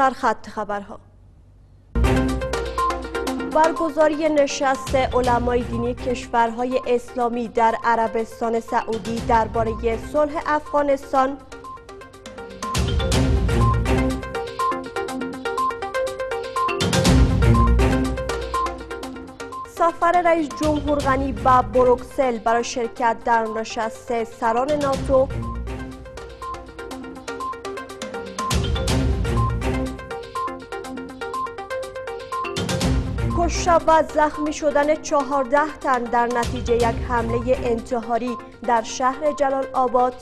سرخط خبرها. برگزاری نشست علمای دینی کشورهای اسلامی در عربستان سعودی درباره صلح افغانستان. سفر رئیس جمهور غنی به بروکسل برای شرکت در نشست سران ناتو. کشته و زخمی شدن چهارده تن در نتیجه یک حمله انتحاری در شهر جلال آباد.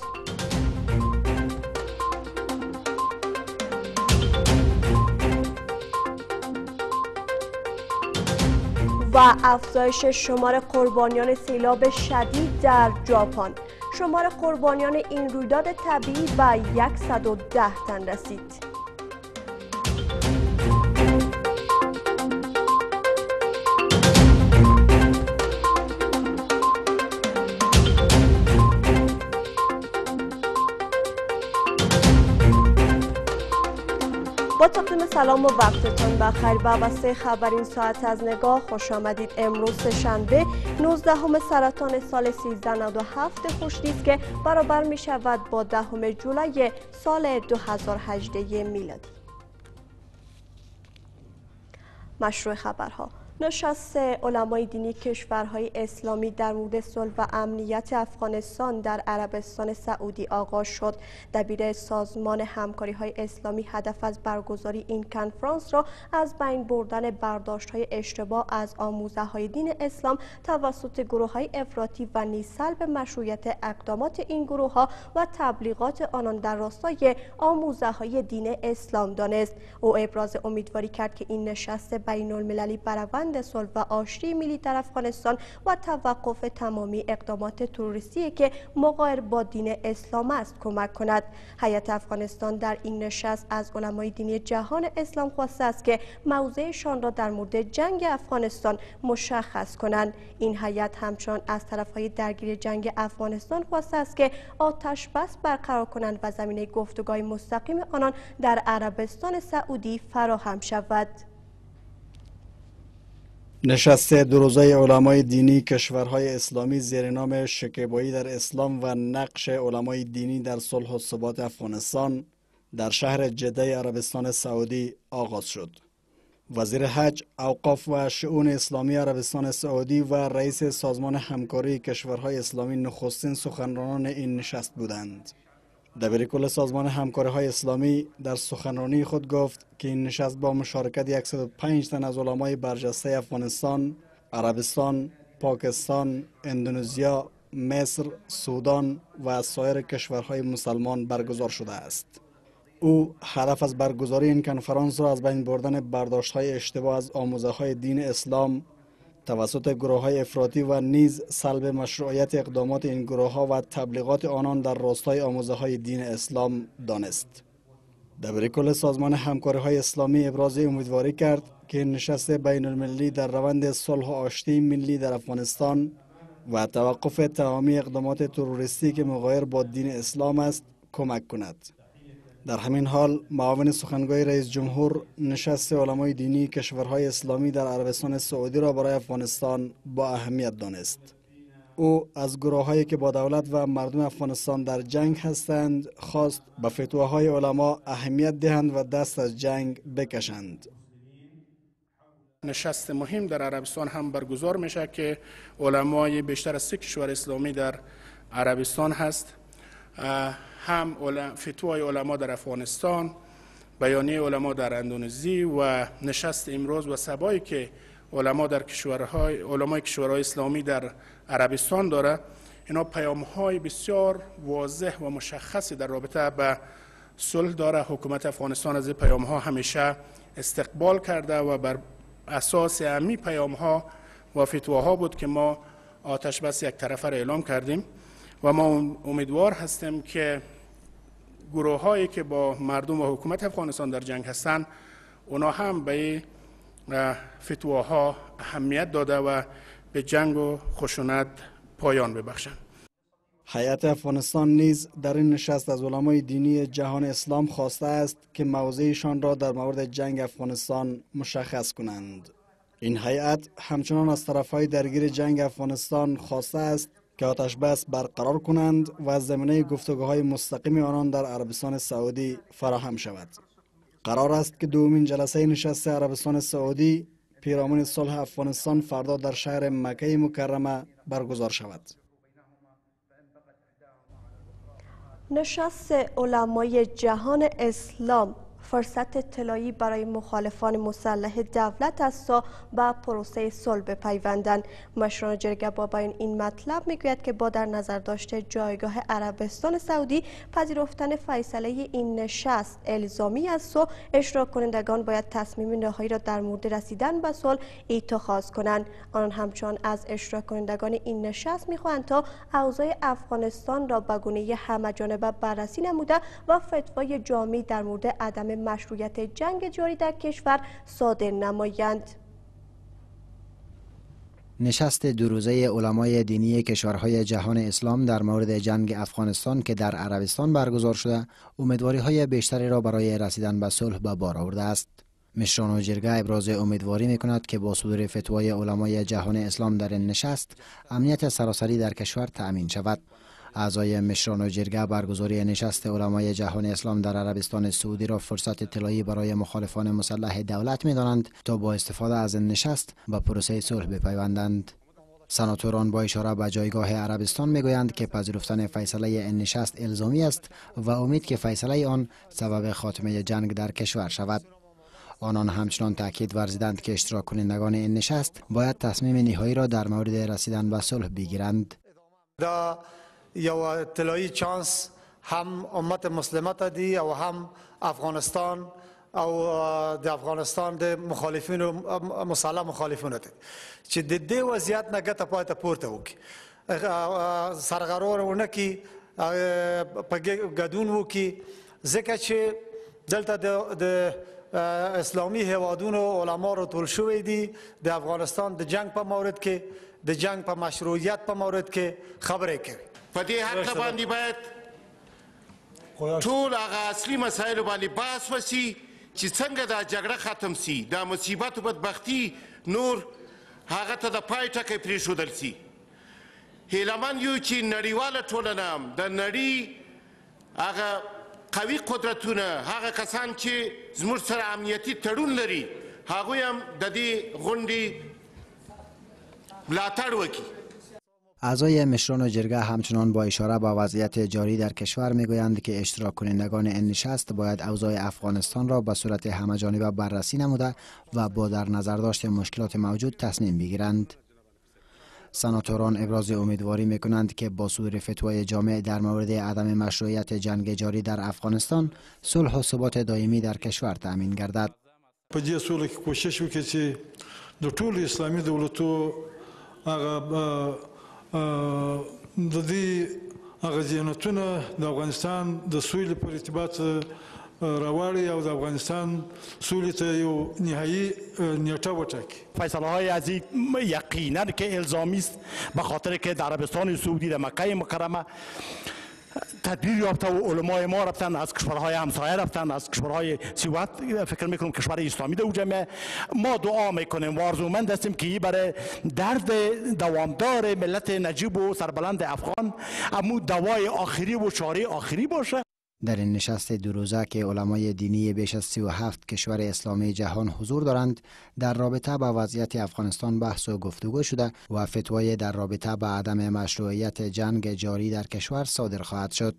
و افزایش شمار قربانیان سیلاب شدید در ژاپن شمار قربانیان این رویداد طبیعی به 110 تن رسید. سلام و وقتتان بخیر. به وسته خبر این ساعت از نگاه خوش آمدید. امروز شنبه 19 سرطان سال 1397 خوشنیست که برابر می شود با دهم جولای سال 2018 میلادی. مشروع خبرها. نشست علمای دینی کشورهای اسلامی در مورد صلح و امنیت افغانستان در عربستان سعودی آغاز شد. دبیر سازمان همکاری های اسلامی هدف از برگزاری این کنفرانس را از بین بردن برداشت های اشتباه از آموزه های دین اسلام توسط گروه های افراطی و نیز سلب مشروعیت اقدامات این گروه ها و تبلیغات آنان در راستای آموزه های دین اسلام دانست. او ابراز امیدواری کرد که این نشست بین المللی برون روند صلح و آشتی ملی در افغانستان و توقف تمامی اقدامات تروریستی که مغایر با دین اسلام است کمک کند. هیئت افغانستان در این نشست از علمای دینی جهان اسلام خواسته است که موضعشان را در مورد جنگ افغانستان مشخص کنند. این هیئت همچنان از طرفهای درگیر جنگ افغانستان خواسته است که آتش بس برقرار کنند و زمینه گفتگاه مستقیم آنان در عربستان سعودی فراهم شود. نشست دروزه علمای دینی کشورهای اسلامی زیر نام شکیبایی در اسلام و نقش علمای دینی در صلح و ثبات افغانستان در شهر جده عربستان سعودی آغاز شد. وزیر حج، اوقاف و شؤون اسلامی عربستان سعودی و رئیس سازمان همکاری کشورهای اسلامی نخستین سخنرانان این نشست بودند. دبیر کل سازمان همکاری های اسلامی در سخنرانی خود گفت که این نشست با مشارکت 105 تن از علمای برجسته افغانستان، عربستان، پاکستان، اندونزیا، مصر، سودان و سایر کشورهای مسلمان برگزار شده است. او هدف از برگزاری این کنفرانس را از بین بردن برداشت های اشتباه از آموزه های دین اسلام توسط گروه های افراطی و نیز سلب مشروعیت اقدامات این گروه ها و تبلیغات آنان در راستای آموزه های دین اسلام دانست. دبیر کل سازمان همکاری های اسلامی ابراز امیدواری کرد که نشست بین المللی در روند صلح و آشتی ملی در افغانستان و توقف تمامی اقدامات تروریستی که مغایر با دین اسلام است کمک کند. در همین حال معاون سخنگوی رئیس جمهور نشست علمای دینی کشورهای اسلامی در عربستان سعودی را برای افغانستان با اهمیت دانست. او از گروه هایی که با دولت و مردم افغانستان در جنگ هستند خواست به فتواهای علما اهمیت دهند و دست از جنگ بکشند. نشست مهم در عربستان هم برگزار میشه که علمای بیشتر از سه کشور اسلامی در عربستان هست هم فتوای علما در افغانستان بیانیه علما در اندونزی و نشست امروز و سبایی که علما در کشورهای علمای کشورهای اسلامی در عربستان داره. اینا پیام های بسیار واضح و مشخصی در رابطه به صلح داره. حکومت افغانستان از این پیام ها همیشه استقبال کرده و بر اساس امی پیام ها و فتواها بود که ما آتش بس یک طرفه را اعلام کردیم. و ما امیدوار هستیم که گروه هایی که با مردم و حکومت افغانستان در جنگ هستند اونا هم به فتواها اهمیت داده و به جنگ و خشونت پایان ببخشند حیات افغانستان نیز در این نشست از علمای دینی جهان اسلام خواسته است که موضعشان را در مورد جنگ افغانستان مشخص کنند. این هیئت همچنان از طرفهای درگیر جنگ افغانستان خواسته است که آتش بس برقرار کنند و زمینه گفتگوهای مستقیم آنان در عربستان سعودی فراهم شود. قرار است که دومین جلسه نشست عربستان سعودی پیرامون صلح افغانستان فردا در شهر مکه مکرمه برگزار شود. نشست علمای جهان اسلام فرصت طلایی برای مخالفان مسلح دولت است تا به پروسه صلح بپیوندند. مشران جرگه با بیان این مطلب می‌گوید که با در نظر داشته جایگاه عربستان سعودی پذیرفتن فیصله این نشست الزامی است و اشتراک کنندگان باید تصمیم نهایی را در مورد رسیدن به صلح اتخاذ کنند. آنان همچنان از اشتراک کنندگان این نشست می‌خواهند تا اوضاع افغانستان را به گونه همه جانبه بررسی نموده و فتوای جامعی در مورد عدم مشروعیت جنگ جاری در کشور صادر نمایند. نشست دو روزه علمای دینی کشورهای جهان اسلام در مورد جنگ افغانستان که در عربستان برگزار شده امیدواری های بیشتری را برای رسیدن به صلح به بار آورده است. مشران و جرگه ابراز امیدواری می کند که با صدور فتوای علمای جهان اسلام در این نشست امنیت سراسری در کشور تأمین شود. اعضای مشران و جرگه برگزاری نشست علمای جهان اسلام در عربستان سعودی را فرصت طلایی برای مخالفان مسلح دولت می دانند تا با استفاده از این نشست به پروسه صلح بپیوندند. سناتوران با اشاره به جایگاه عربستان می‌گویند که پذیرفتن فیصله این نشست الزامی است و امید که فیصله آن سبب خاتمه جنگ در کشور شود. آنان همچنان تاکید ورزیدند که اشتراک کنندگان این نشست باید تصمیم نهایی را در مورد رسیدن به صلح بگیرند. یو طلایی چانس هم امت مسلمت دی او هم افغانستان او د افغانستان د مخالفینو مساله مخالفینو ته. چې د دې وضعیت نه ګټه پاتې پورته وکړي. سرغرور ونه کی په ګډون وکړي. ځکه چې دلته د اسلامی هوادونو علما رو ټول شوې دي. د افغانستان د جنگ په مورد کې د جنگ په مشروعیت په مورد کې خبرې کوي په دې حق باندې باید ټول هغه اصلي مسایل باندې بحث وسي چې څنګه دا جګړه ختم سي دا مصیبت او بدبختی نور هغه ته د پای ټکی پرېښودل سي هیلمن یو چې نړیواله ټولنه د نړۍ هغه قوي قدرتونه هغه کسان چې زموږ سره امنیتي تړون لري هغوی هم د دې غونډې ملاتړ وکړي اعضای مشران و جرگه همچنان با اشاره به وضعیت جاری در کشور می‌گویند که اشتراک کنندگان این نشست باید اوضاع افغانستان را به صورت همه جانبه بررسی نموده و با در نظر داشت مشکلات موجود تصمیم بگیرند. سناتوران ابراز امیدواری می کنند که با صدور فتوای جامع در مورد عدم مشروعیت جنگ جاری در افغانستان صلح و ثبات دائمی در کشور تأمین گردد. په دې سوله کې کوشش وکړي چې د ټولو اسلامي دولتو هغه د دې هغه زینتونه د افغانستان د سولې پر ارتباط راوړي او د افغانستان سولې ته یو نهایی نیټه وټاکي. فیصله های از این یقینا که الزامی است به خاطر که در عربستان سعودی در مکه مکرمه تدبیر یافته و علمای ما رفتن از کشورهای همسایه رفتن از کشورهای سیوت فکر می‌کنم کشور اسلامی در جمعه. ما دعا می‌کنیم و آرزومند هستیم که برای درد دوامدار ملت نجیب و سربلند افغان امو دوای آخری و چاره آخری باشه. در این نشست دو روزه که علمای دینی بیش از 37 کشور اسلامی جهان حضور دارند در رابطه با وضعیت افغانستان بحث و گفتگو شده و فتوای در رابطه با عدم مشروعیت جنگ جاری در کشور صادر خواهد شد.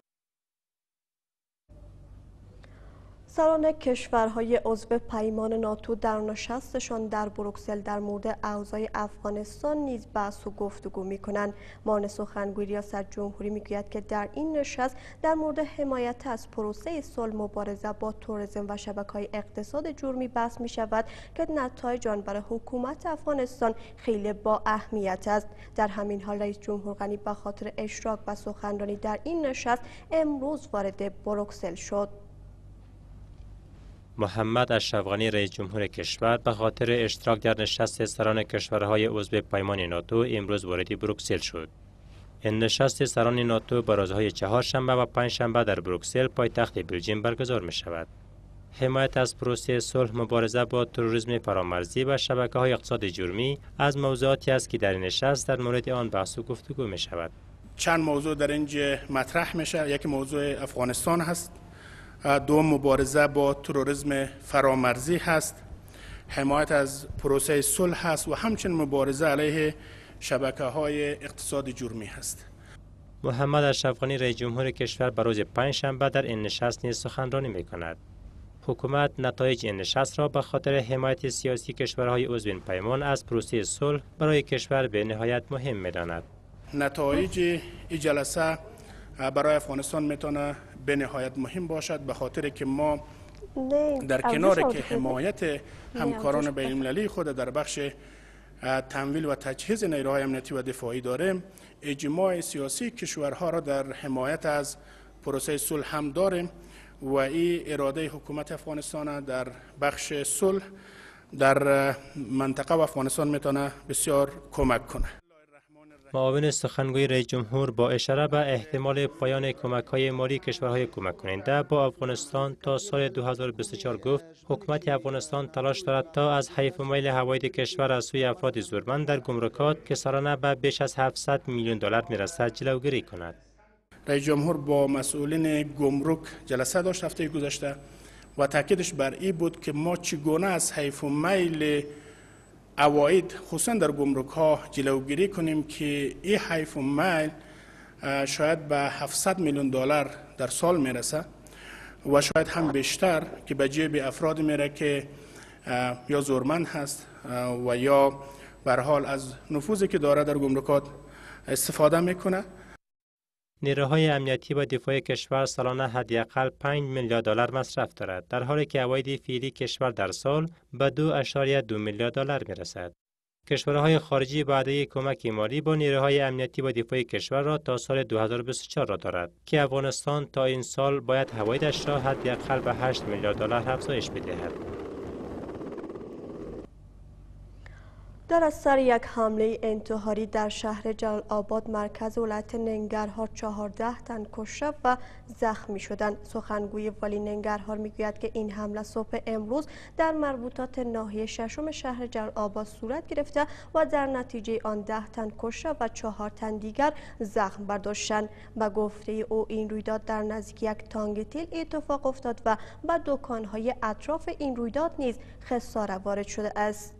سران کشورهای عضو پیمان ناتو در نشستشان در بروکسل در مورد اوضاع افغانستان نیز بحث و گفتگو می کنند مان سخنگوی ریاست جمهوری می‌گوید که در این نشست در مورد حمایت از پروسه صلح مبارزه با توریسم و شبکه های اقتصاد جرمی بحث می شود که نتایج آن برای حکومت افغانستان خیلی با اهمیت است. در همین حال رئیس جمهور غنی به خاطر اشتراک و سخنرانی در این نشست امروز وارد بروکسل شد. محمد اشرف رئیس جمهور کشور به خاطر اشتراک در نشست سران کشورهای عضو پیمان ناتو امروز وارد بروکسل شد. این نشست سران ناتو به روزهای چهارشنبه و پنجشنبه در بروکسل پایتخت بلژیم برگزار می شود. حمایت از پروسه صلح مبارزه با تروریسم فرامرزی و شبکه های اقتصاد جرمی از موضوعاتی است که در نشست در مورد آن بحث و گفتگو می شود. چند موضوع در اینجا مطرح میشه یک موضوع افغانستان هست دو مبارزه با تروریسم فرامرزی هست. حمایت از پروسه صلح هست و همچنین مبارزه علیه شبکه های اقتصاد جرمی هست. محمد اشرف رئیس جمهور کشور بر روز پنجشنبه در این نشست نیز سخنرانی می کند حکومت نتایج این نشست را به خاطر حمایت سیاسی کشورهای عضو پیمان از پروسه صلح برای کشور به نهایت مهم می‌داند. نتایج این جلسه برای افغانستان می‌تونه به نهایت مهم باشد به خاطر که ما در کنار که حمایت همکاران بین المللی خود در بخش تمویل و تجهیز نیروهای امنیتی و دفاعی داریم اجماع سیاسی کشورها را در حمایت از پروسه صلح هم داریم و این اراده حکومت افغانستان در بخش صلح در منطقه و افغانستان می‌تونه بسیار کمک کنه. معاون سخنگوی رئیس جمهور با اشاره به احتمال پایان کمک های مالی کشورهای کمک کننده با افغانستان تا سال 2024 گفت حکومت افغانستان تلاش دارد تا از حیف و میل هوایی کشور از سوی افراد زورمند در گمرکات که سالانه به بیش از 700 میلیون دلار می‌رسد جلوگیری کند. رئیس جمهور با مسئولین گمرک جلسه داشت هفته گذشته و تاکیدش بر این بود که ما چگونه از حیف و میل اواید خصوصا در گمرک جلوگیری کنیم که این حیف و میل شاید به 700 میلیون دلار در سال می‌رسه و شاید هم بیشتر که به جیب افراد میره که یا زورمند هست و یا بر حال از نفوذی که داره در گمرکات استفاده می‌کنه. نیروهای امنیتی و دفاع کشور سالانه حداقل 5 میلیارد دلار مصرف دارد در حالی که عواید فعلی کشور در سال به 2.2 میلیارد دلار می رسد. کشورهای خارجی وعده کمک مالی با نیروهای امنیتی و دفاع کشور را تا سال 2024 را دارد که افغانستان تا این سال باید هوایدش را حداقل به 8 میلیارد دلار افزایش بدهد. در اثر یک حمله انتحاری در شهر جلال آباد مرکز ولایت ننگرهار 14 تن کشته و زخمی شدند. سخنگوی والی ننگرهار می‌گوید که این حمله صبح امروز در مربوطات ناحیه ششم شهر جلال آباد صورت گرفته و در نتیجه آن ده تن کشته و چهار تن دیگر زخم برداشتند. به گفته او این رویداد در نزدیک یک تانگتیل اتفاق افتاد و به دکانهای اطراف این رویداد نیز خساره وارد شده است.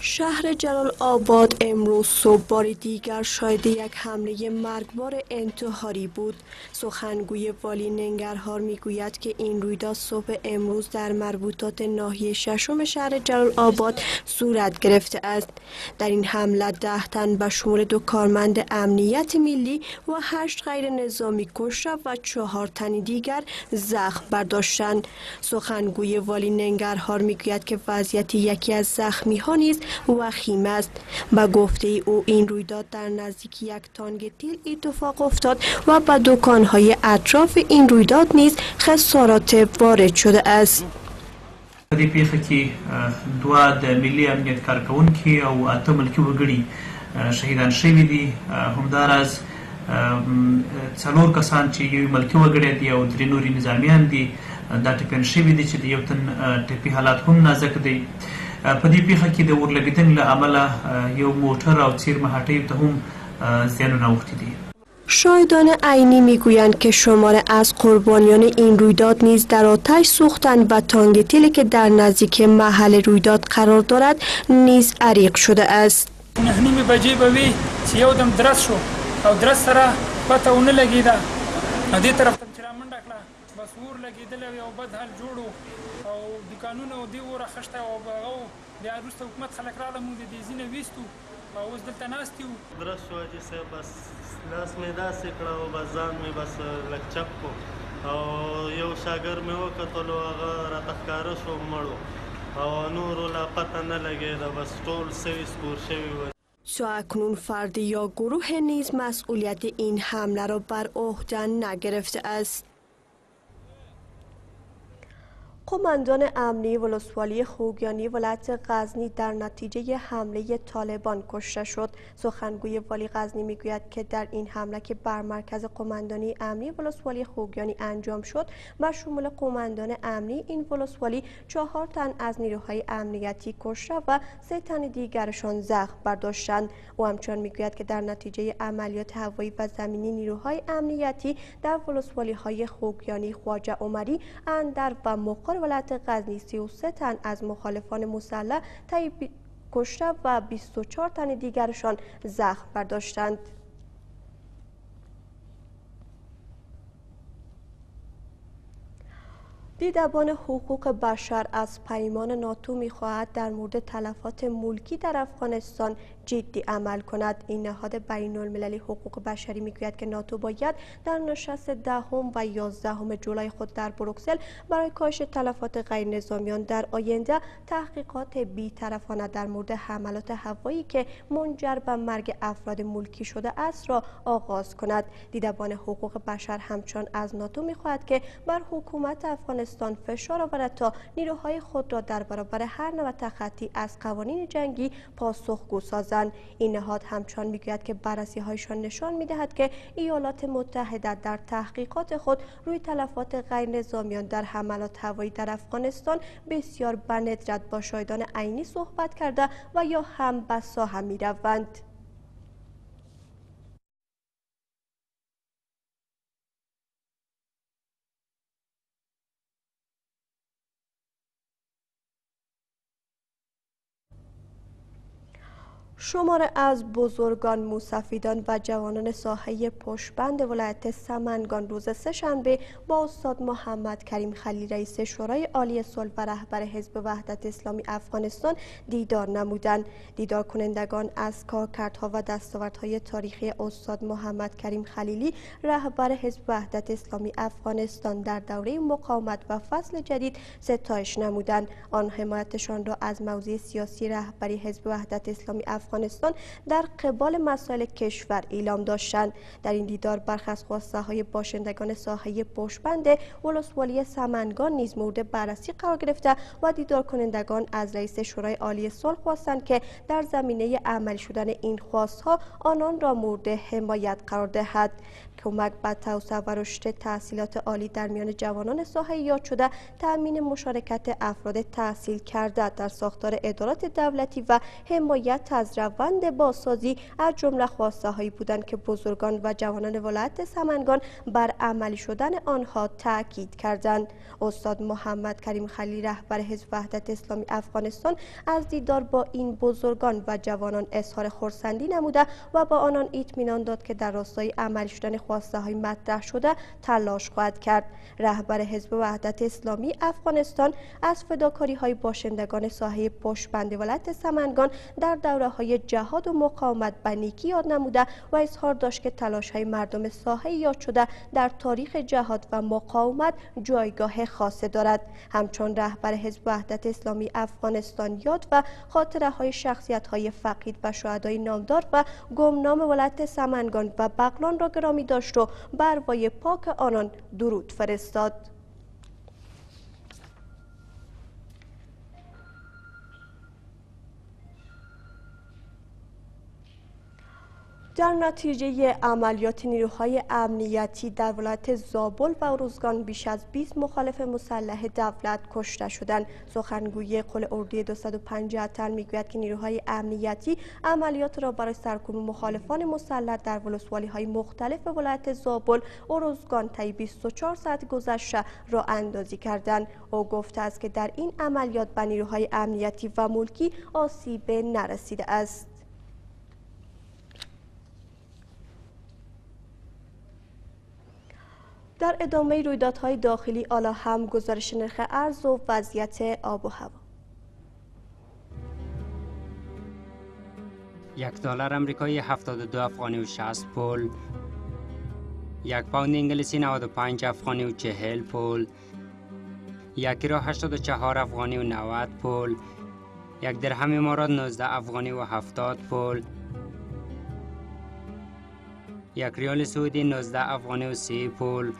شهر جلال آباد امروز صبح بار دیگر شاید یک حمله مرگبار انتحاری بود. سخنگوی والی ننگرهار می‌گوید که این رویداد صبح امروز در مربوطات ناحیه ششم شهر جلال آباد صورت گرفته است. در این حمله ده تن به شمول دو کارمند امنیت ملی و هشت غیر نظامی کشته و چهار تن دیگر زخم برداشتند. سخنگوی والی ننگرهار می‌گوید که وضعیت یکی از زخمی ها نیز وخیم است. به گفته او این رویداد در نزدیکی یک تانگتیل اتفاق افتاد و به دکانهای اطراف این رویداد نیز خسارات وارد شده است. دې پیښه کې دوه د ملي امنیت کارکونکي او اته ملکي وګړي شهیدان شوي دي. همداراز څلور کسان چې یو ملکي وګړي دي او درې نوري نظامیان دي دا ټپیان شوي دي چې د یو تن ټپي حالات هم نازک دي په دې پیښه کې د اورلګیدنې له امله یو موټر او څیرمه هټۍ ته هم زیانونه اوښتي دي. شاهدان عینی می‌گویند که شمار از قربانیان این رویداد نیز در آتش سوختند و تانگتیلی که در نزدیک محل رویداد قرار دارد نیز عریق شده است. نیم بجې به وي چې یو دم درس شو او درس سره پته ونه لګېده دې طرف ته چې را منډه کړه؟ بس اور لګېدلی او بد حال جوړ او دکانونه او دې وره خښته او هغه بیا وروسته حکومت خلک راغله موږ د دې ځینې ویستو او اوس دلته ناست یو درس شو حاجي صاحب بس لاس مې داسې کړه او بس ځان مې بس لږ چپ کو او یو شاګر مې وکتلو هغه راته ښکاره شو مړو او نورو لا پته نه لګېده بس ټول سوي سپور شوي و سو اکنون فردی یا گروه نیز مسئولیت این حمله را بر عهده نگرفته است قماندان امنی ولسوالی خوگیانی ولایت غزنی در نتیجه حمله طالبان کشته شد. سخنگوی والی غزنی می‌گوید که در این حمله که بر مرکز قماندانی امنی ولسوالی خوگیانی انجام شد و شمول قماندان امنی این ولسوالی چهار تن از نیروهای امنیتی کشته و سه تن دیگرشان زخم برداشتند. او همچنان می‌گوید که در نتیجه عملیات هوایی و زمینی نیروهای امنیتی در ولسوالی های خوگیانی خواجه عمری اندر و مقر ولایت غزنی 33 تن از مخالفان مسلح طی کشته و 24 تن دیگرشان زخم برداشتند. دیدبان حقوق بشر از پیمان ناتو می‌خواهد در مورد تلفات ملکی در افغانستان جدی عمل کند. این نهاد بین المللی حقوق بشری می‌گوید که ناتو باید در نشست دهم و یازدهم جولای خود در بروکسل برای کاهش تلفات غیر نظامیان در آینده تحقیقات بیطرفانه در مورد حملات هوایی که منجر به مرگ افراد ملکی شده است را آغاز کند. دیدبان حقوق بشر همچنان از ناتو می‌خواهد که بر حکومت افغانستان فشار آورد تا نیروهای خود را در برابر هر نوع تخطی از قوانین جنگی پاسخگو سازد. این نهاد همچنان می‌گوید که بررسی هایشان نشان می‌دهد که ایالات متحده در تحقیقات خود روی تلفات غیر نظامیان در حملات هوایی در افغانستان بسیار بندرت با شایدان عینی صحبت کرده و یا هم بسا هم می‌روند. شماره از بزرگان موسفیدان و جوانان ساحه پشبند ولایت سمنگان روز سهشنبه با استاد محمد کریم خلیل رئیس شورای عالی صلح و رهبر حزب وحدت اسلامی افغانستان دیدار نمودند. دیدار کنندگان از کارکردها و دستاوردهای تاریخی استاد محمد کریم خلیلی رهبر حزب وحدت اسلامی افغانستان در دوره مقاومت و فصل جدید ستایش نمودند. آن حمایتشان را از موضوع سیاسی رهبری حزب وحدت اسلامی افغانستان افغانستان در قبال مسائل کشور اعلام داشتند. در این دیدار برخی از خواسته های باشندگان ساحه پشبند ولسوالی سمنگان نیز مورد بررسی قرار گرفته و دیدار کنندگان از رئیس شورای عالی صلح خواستند که در زمینه عملی شدن این خواستها آنان را مورد حمایت قرار دهد. کمک به توسعه و رشد تحصیلات عالی در میان جوانان ساحه یاد شده تأمین مشارکت افراد تحصیل کرده در ساختار ادارات دولتی و حمایت از روند بازسازی از جمله خواسته هایی بودند که بزرگان و جوانان ولایت سمنگان بر عملی شدن آنها تاکید کردند. استاد محمد کریم خلیل رهبر حزب وحدت اسلامی افغانستان از دیدار با این بزرگان و جوانان اظهار خرسندی نموده و با آنان اطمینان داد که در راستای عملی شدن خواسته های مطرح شده تلاش خواهد کرد. رهبر حزب وحدت اسلامی افغانستان از فداکاری های باشندگان ساحه پشتبند ولایت سمنگان در دوره های جهاد و مقاومت به نیکی یاد نموده و اظهار داشت که تلاش های مردم ساحه یاد شده در تاریخ جهاد و مقاومت جایگاه خاصه دارد. همچون رهبر حزب وحدت اسلامی افغانستان یاد و خاطره های شخصیت های فقید و شهدای نامدار و گمنام ولایت سمنگان و بغلان را گرامی داشت و بر وای پاک آنان درود فرستاد. در نتیجه عملیات نیروهای امنیتی در ولایت زابل و روزگان بیش از 20 مخالف مسلح دولت کشته شدند. سخنگوی قل اردوی 250 تن می‌گوید که نیروهای امنیتی عملیات را برای سرکوب مخالفان مسلح در ولسوالی های مختلف ولایت زابل و روزگان طی 24 ساعت گذشته را اندازی کردند. او گفته است که در این عملیات به نیروهای امنیتی و ملکی آسیب نرسیده است. در ادامه رویدادهای داخلی آلا هم گزارش نرخ ارز و وضعیت آب و هوا. یک دلار امریکایی 72 افغانی و 60 پول. یک پوند انگلیسی 95 افغانی و 40 پول. یک کیلو 84 افغانی و 90 پول. یک درهم امارات 19 افغانی و 70 پول. یک ریال سعودی 19 افغانی و 30 پول.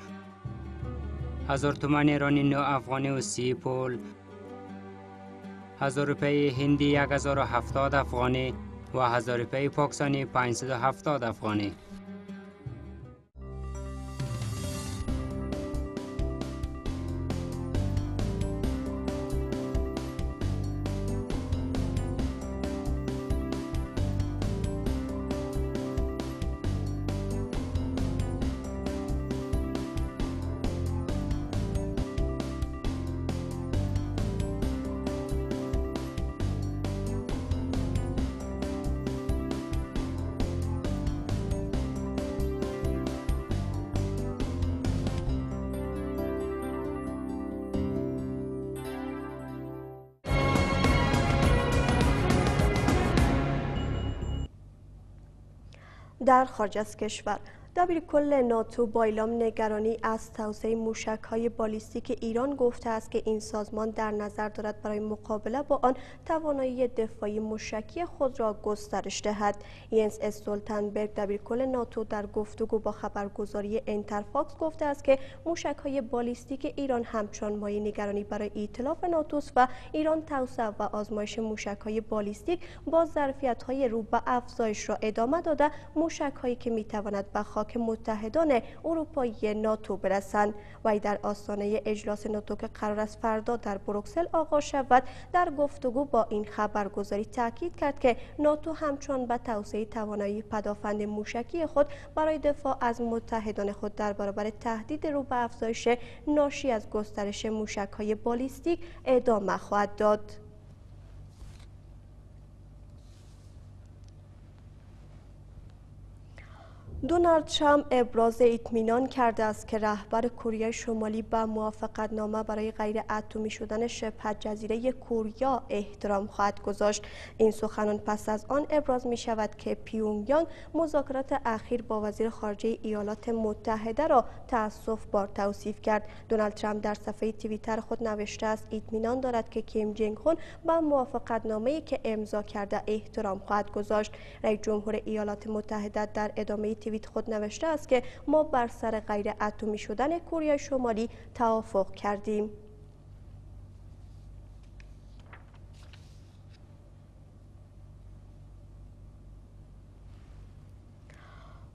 هزار تومان ایرانی نو افغانی و سی پول. هزار روپی هندی یک هزار و هفتاد افغانی و هزار روپی پاکستانی 570 افغانی. در خارج از کشور. دبیر کل ناتو با اعلام نگرانی از توسعه موشک های بالیستیک ایران گفته است که این سازمان در نظر دارد برای مقابله با آن توانایی دفاعی موشکی خود را گسترش دهد. ینس استولتنبرگ دبیر کل ناتو در گفتگو با خبرگزاری انترفاکس گفته است که موشک های بالیستیک ایران همچون مایه نگرانی برای ایتلاف ناتوست و ایران توسعه و آزمایش موشک های بالیستیک با ظرفیت های رو به افزایش را ادامه داده. موشک هایی که می تواند به خاک متحدان اروپایی ناتو برسند و در آستانه اجلاس ناتو که قرار است فردا در بروکسل آغاز شود در گفتگو با این خبرگزاری تاکید کرد که ناتو همچون به توسعه توانایی پدافند موشکی خود برای دفاع از متحدان خود در برابر تهدید رو به افزایش ناشی از گسترش موشک های بالیستیک ادامه خواهد داد. دونالد ترامپ ابراز اطمینان کرده است که رهبر کره شمالی به موافقت نامه برای غیر اتمی شدن شبه جزیره کوریا احترام خواهد گذاشت. این سخنان پس از آن ابراز می شود که پیونگیانگ مذاکرات اخیر با وزیر خارجه ایالات متحده را تاسف بار توصیف کرد. دونالد ترامپ در صفحه توییتر خود نوشته است اطمینان دارد که کیم جنگ خون به موافقت نامه که امضا کرده احترام خواهد گذاشت. رئیس جمهور ایالات متحده در ادامه توییت خود نوشته است که ما بر سر غیر اتمی شدن کره شمالی توافق کردیم.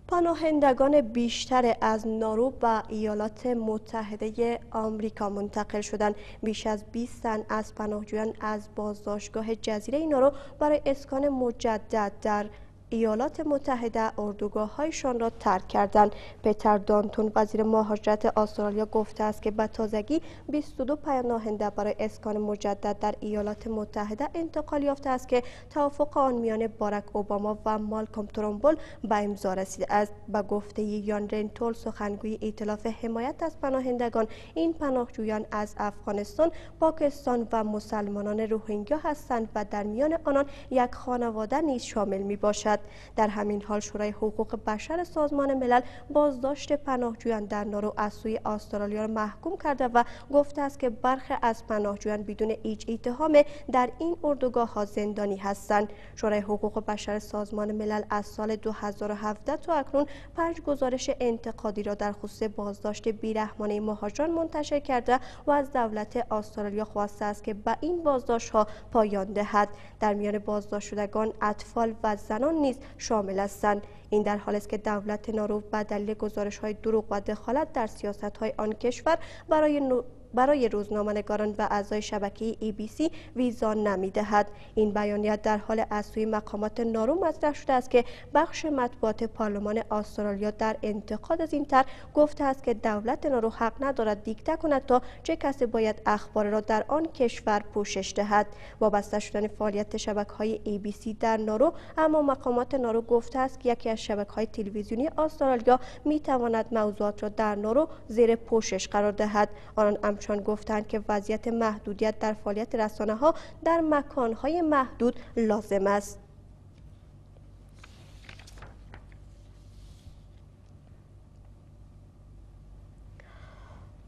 پناهندگان بیشتر از نارو به ایالات متحده آمریکا منتقل شدند. بیش از 20 تن از پناهجویان از بازداشتگاه جزیره نارو برای اسکان مجدد در ایالات متحده اردوگاه هایشان را ترک کردند. پتر دانتون وزیر مهاجرت استرالیا گفته است که به تازگی 22 پناهنده برای اسکان مجدد در ایالات متحده انتقال یافته است که توافق آن میان بارک اوباما و مالکوم ترومبول به امضا رسیده است. به گفته یان رنتول سخنگوی ائتلاف حمایت از پناهندگان این پناهجویان از افغانستان پاکستان و مسلمانان روهینگیا هستند و در میان آنان یک خانواده نیز شامل می باشد در همین حال شورای حقوق بشر سازمان ملل بازداشت پناهجویان در نارو از سوی استرالیا را محکوم کرده و گفته است که برخی از پناهجویان بدون هیچ اتهام در این اردوگاه ها زندانی هستند. شورای حقوق بشر سازمان ملل از سال 2017 تا اکنون پنج گزارش انتقادی را در خصوص بازداشت بیرحمانه مهاجران منتشر کرده و از دولت استرالیا خواسته است که به این بازداشت ها پایان دهد. در میان بازداشت شدگان اطفال و زنان نیز شامل هستند. این در حال است که دولت نارو به دلیل گزارش های دروغ و دخالت در سیاست های آن کشور برای برای روزنامه‌نگاران و اعضای شبکه سی ویزا نمی‌دهد. این بیانیه در حال از سوی مقامات نارو مطرح شده است که بخش مطبوعات پارلمان استرالیا در انتقاد از این طرح گفته است که دولت نارو حق ندارد دیکته کند تا چه کسی باید اخبار را در آن کشور پوشش دهد. وابسته شدن فعالیت شبکه های ای بی سی در نارو اما مقامات نارو گفته است که یکی از شبکه های تلویزیونی استرالیا می تواند موضوعات را در نارو زیر پوشش قرار دهد. آنان چون گفتند که وضعیت محدودیت در فعالیت رسانه ها در مکان های محدود لازم است.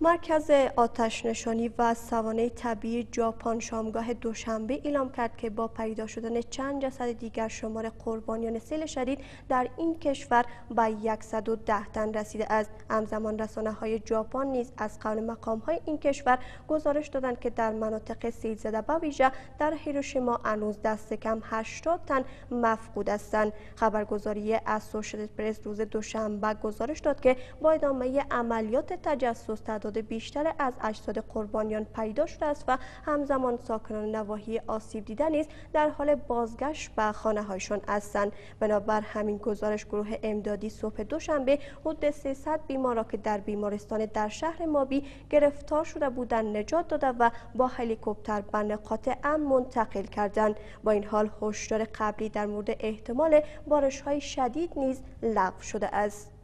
مرکز آتش نشانی و سوانه طبیعی ژاپن شامگاه دوشنبه اعلام کرد که با پیدا شدن چند جسد دیگر شمار قربانیان سیل شدید در این کشور به 110 تن رسیده است. همزمان رسانه های ژاپن نیز از قول مقام های این کشور گزارش دادند که در مناطق سیل زده به ویژه در هیروشیما هنوز دست کم 80 تن مفقود هستند. خبرگزاری اسوشیتد پرس روز دوشنبه گزارش داد که با ادامه عملیات تجسس تعداد بیشتر از اجساد قربانیان پیدا شده است و همزمان ساکنان نواحی آسیب دیده نیز در حال بازگشت به خانه هایشان هستند. بنابر همین گزارش گروه امدادی صبح دوشنبه حدود 300 بیمار را که در بیمارستان در شهر مابی گرفتار شده بودند نجات داده و با هلیکوپتر به نقاط امن منتقل کردند. با این حال هشدار قبلی در مورد احتمال بارش های شدید نیز لغو شده است.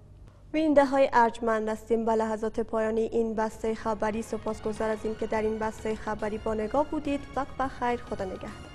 بینده های ارجمند هستیم به لحظات پایانی این بسته خبری. سپاسگزار از اینکه در این بسته خبری با نگاه بودید. وقت بخیر. خدا نگهدار.